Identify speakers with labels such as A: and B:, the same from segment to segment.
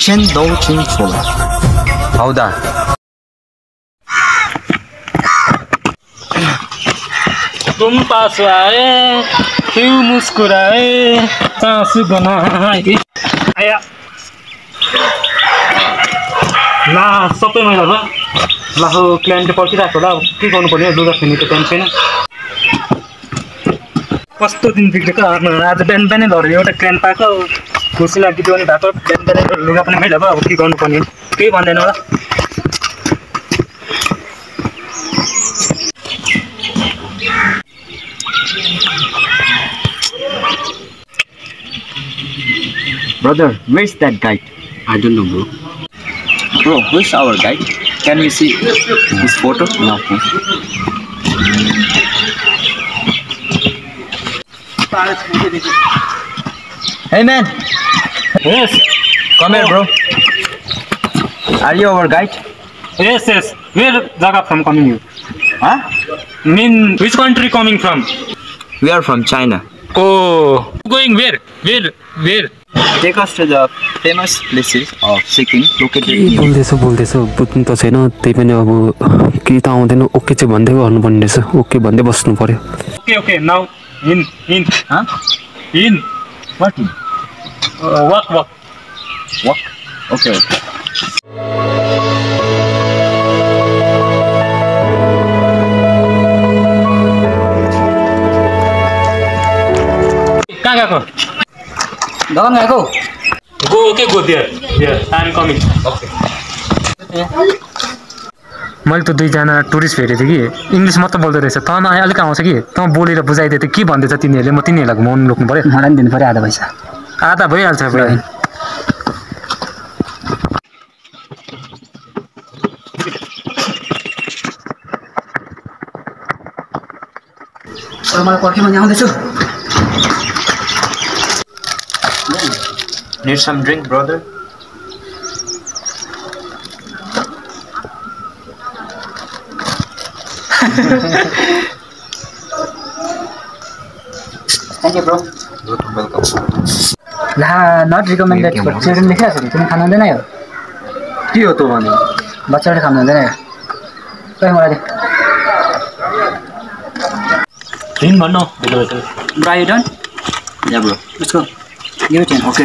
A: chen dong chin chola.
B: हौदा
C: तुम पास आए क्यों मुस्कुराए आंसू बनाए आया ला सबै मैला भयो ला हो क्लाइन्ट पर्खिरहेको होला अब के गर्नु पर्ने लुगा फेर्ने त टाइम छैन कस्तो दिन बिग्रेको आज बिहान बिहानै धरेर एउटा क्लाइन्ट पाएको खुसी लाग्यो त्यो पनि भएको बिहान बिहानै लुगा पनि मैला भयो अब के गर्नु पर्ने केही भन्दैन होला
B: Brother, where's that guide?
A: I don't know, bro.
B: Bro, where's our guide? Can we see his photo?
A: No.
B: Hey man,
C: Yes,
B: come here bro. Are you our guide?
C: yes, yes. Where Jaga from coming you?
B: Huh?
C: Mean which country coming from?
B: We are from China.
C: Oh, going where? Where? Where?
B: Take us to the famous places of Sikkim located
D: के
B: in
D: बोल्दैछ बोल्दैछ बुझ्नु त छैन त्यही पनि अब केही त आउँदैन ओके चाहिँ भन्दै गर्नुपर्ने रहेछ ओके भन्दै बस्नु पर्यो
C: Okay, okay. Now in, in,
B: Huh?
C: in.
B: What?
C: Uh, walk, walk.
B: Walk? Okay, okay.
C: कहाँ गएको?
B: दोकान गएको
C: go there. There, I am coming. Okay. मैले त दुईजना टुरिस्ट भेटेको थिएँ कि इङ्ग्लिस मात्र बोल्दो रहेछ तँ अलिक आउँछ कि तँ बोलेर बुझाइदियो त के भन्दैछ तिनीहरूले म तिनीहरूलाई घुमाउनु लोग्नु पऱ्यो
B: मलाई पनि दिनु पऱ्यो आधा पैसा
C: आधा भइहाल्छ भाइ
B: मलाई पर्खी भने आउँदैछु Need some drink, brother?
E: Thank you, bro.
B: welcome.
E: ला नट रिकमेन्डेड चिल्ड बेसी आएको तिमी खानुहुँदैन हो
B: के हो तँ
E: भन्नु बच्चाबाट खानुहुँदैन तपाईँ मलाई
C: भन्नु
E: हेलो ग्राइडन
B: उसको यो चाहिँ ओके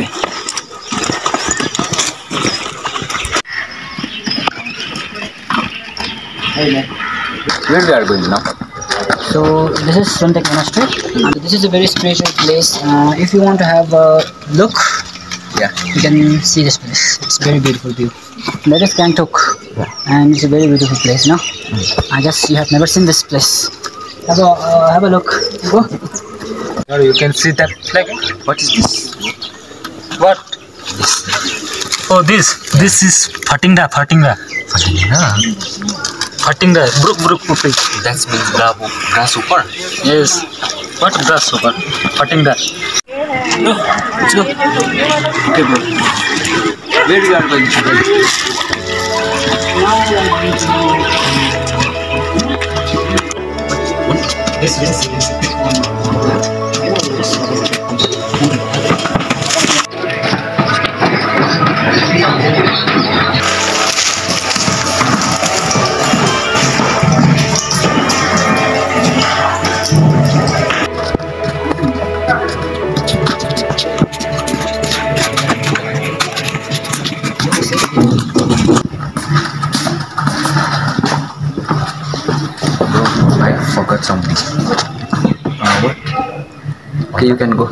B: नि
E: So this is Suntek Monastery. And this is a very spiritual place. Uh, if you want to have a look,
B: Yeah.
E: you can see this place. It's very beautiful view. That is Gangtok, and it's a very beautiful place. No, I guess you have never seen this place. Have a uh, have a look. Go.
C: You can see that flag.
B: What is this?
C: What? Oh, this. This is Fatinga, Fatinga. Fatinga. Brook, brook, brook.
B: That means bravo, grasshopper.
C: Yes. What grasshopper? Fatinga.
B: Let's go. Okay, bro. Where we are going to?
C: Yes, yes, yes.
B: I forgot something. Uh, what? Okay, you can go.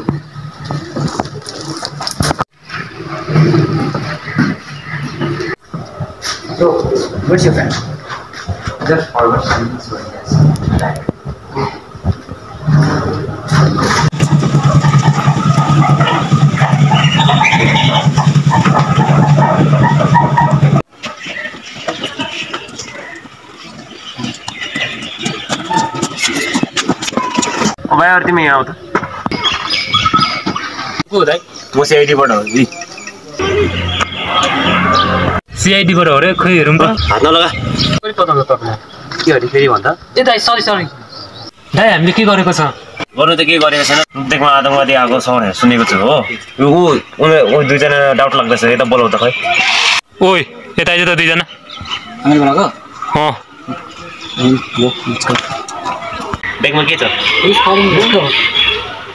E: So, what's your friend?
B: Just forward
C: अरू तिमी यहाँ आऊ त को हो दाइ म सिआइडीबाट हो कि सिआइडीबाट हो रे खोइ हेरौँ त।
A: हात नलगा।
C: कहिले पत्ता तपाईँलाई।
A: के अरे फेरि भन्दा?
C: ए दाइ सरी सरी दाइ हामीले के गरेको छ?
F: गर्नु त केही गरेको छैन। देखमा आतङ्कवादी आएको छ भनेर सुनेको छु हो। ऊ ऊ दुईजना डाउट लाग्दैछ यता बोलाउ त खै।
C: ओइ यता आइज त दुईजना।
E: हामीले बोलाएको
C: अँ।
F: ब्यागमा के छ
E: He's calling this girl.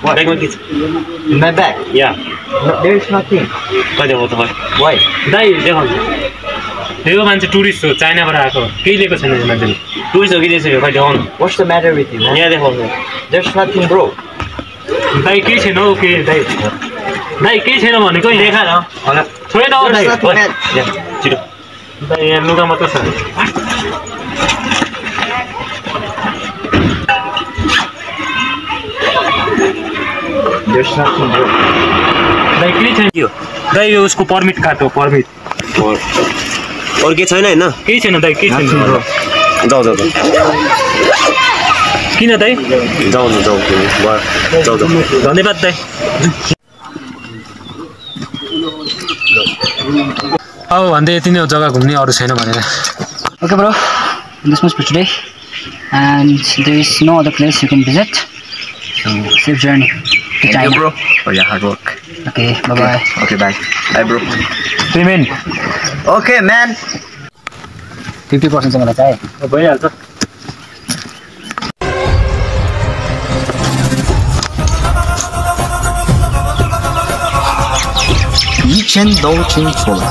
F: ब्यागमा के छ
B: In my bag.
F: Yeah
B: No, there is nothing.
F: खै देखाउ त खै
B: Why?
C: दाइ देखाउँछ यो मान्छे टुरिस्ट हो चाइनाबाट आएको केही लिएको छैन यो मान्छेले
F: टुरिस्ट हो कि त्यसो खै देखाउनु
B: What's the matter with you, man?
F: यहाँ
B: There's nothing, bro.
C: दाइ केही छैन हौ केही दाइ दाइ केही छैन भनेको
F: देखा न
C: छोडेन हौ
F: छिटो
C: दाइ यहाँ लुगा मात्र छ दाइ केही छैन। यो दाइ यो उसको पर्मिट हो पर्मिट
F: अरू केही छैन होइन?
C: केही छैन दाइ केही छैन।
F: जाऊ जाऊ
C: किन दाइ?
F: जाऊ न जाऊ भयो जाऊ जाऊ
C: धन्यवाद दाइ। अब भन्दै यति नै हो जग्गा घुम्ने अरू छैन भनेर।
E: Much for today. And there is no other place you can visit. So, safe journey. to
B: Thank you, bro, for your hard work.
E: Okay, bye bye.
B: Okay, bye. Bye, bro.
C: Payment
B: Okay, man.
E: Fifty percent चाहिँ मलाई चाहियो
C: भइहाल्छ
A: इछेन दौछिन छोला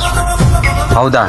B: हौदा